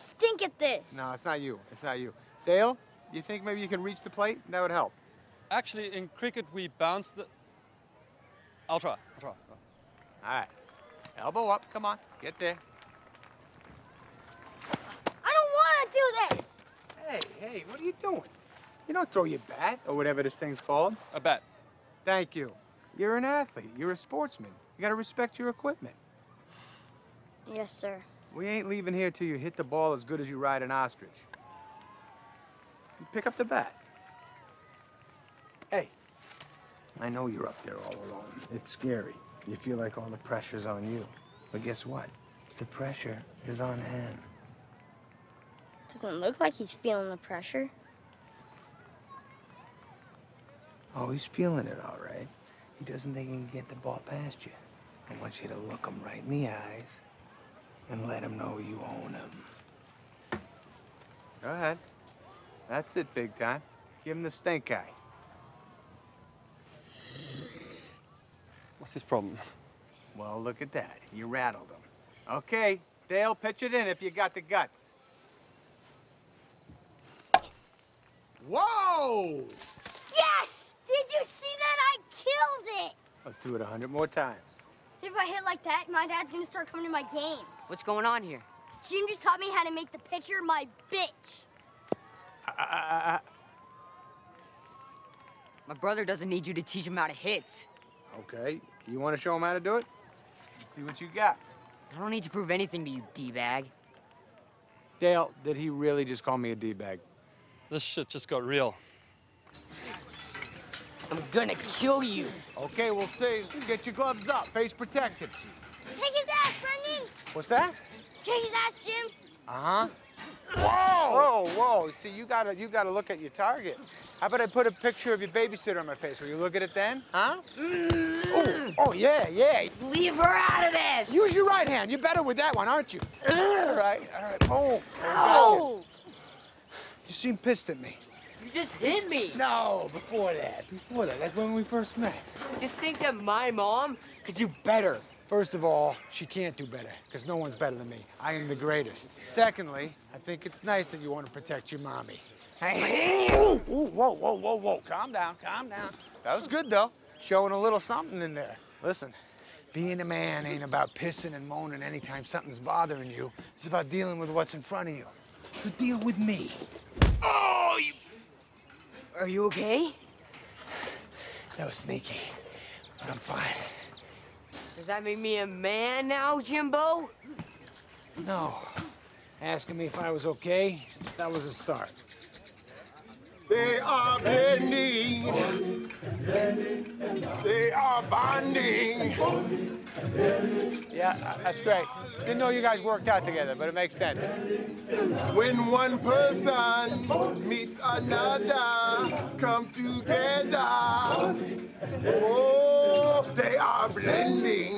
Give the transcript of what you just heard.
stink at this. No, it's not you. It's not you. Dale, you think maybe you can reach the plate? That would help. Actually, in cricket, we bounce the. I'll try. I'll try. All right. Elbow up. Come on. Get there. I don't want to do this. Hey, hey, what are you doing? You don't throw your bat or whatever this thing's called. A bat. Thank you. You're an athlete. You're a sportsman. You gotta respect your equipment. Yes, sir. We ain't leaving here till you hit the ball as good as you ride an ostrich. You pick up the bat. Hey, I know you're up there all alone. It's scary. You feel like all the pressure's on you. But guess what? The pressure is on him. Doesn't look like he's feeling the pressure. Oh, he's feeling it all right. He doesn't think he can get the ball past you. I want you to look him right in the eyes and let him know you own him. Go ahead. That's it, big time. Give him the stink eye. What's his problem? Well, look at that. You rattled him. Okay, Dale, pitch it in if you got the guts. Whoa! Yes! Did you see that? I killed it! Let's do it a hundred more times. If I hit like that, my dad's gonna start coming to my games. What's going on here? Jim just taught me how to make the pitcher my bitch. My brother doesn't need you to teach him how to hit. okay, you want to show him how to do it? Let's see what you got. I don't need to prove anything to you, D-bag. Dale, did he really just call me a D-bag? This shit just got real. I'm gonna kill you. Okay, we'll see. Let's get your gloves up. Face protected. Kick his ass, Brendan! What's that? Kick his ass, Jim! Uh-huh. Whoa! Whoa, whoa. See, you gotta you gotta look at your target. How about I put a picture of your babysitter on my face? Will you look at it then? Huh? oh, oh, yeah, yeah. Leave her out of this! Use your right hand. You're better with that one, aren't you? All right, all right, boom. Oh! You seem pissed at me. You just hit me! No, before that. Before that, like when we first met. Just think that my mom could do better. First of all, she can't do better, because no one's better than me. I am the greatest. Secondly, I think it's nice that you want to protect your mommy. Hey, ooh, ooh, whoa, whoa, whoa, whoa. Calm down, calm down. That was good, though. Showing a little something in there. Listen, being a man ain't about pissing and moaning anytime something's bothering you. It's about dealing with what's in front of you. So deal with me. Oh, you... Are you okay? That was sneaky, but I'm fine. Does that make me a man now, Jimbo? No. Asking me if I was okay, that was a start. They are blending. They are bonding. Yeah, uh, that's great. Didn't know you guys worked out together, but it makes sense. When one person meets another, come together. Blending.